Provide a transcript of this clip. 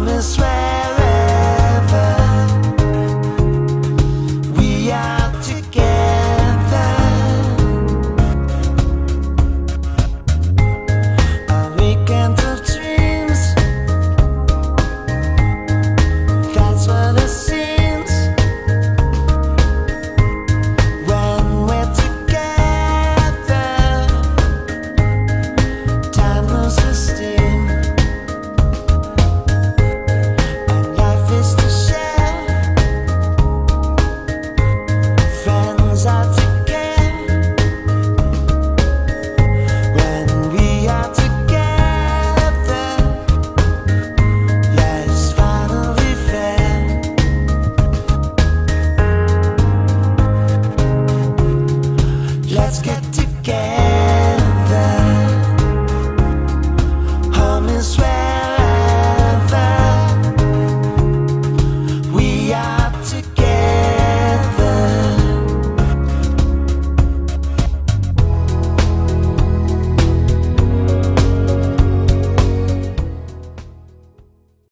promise right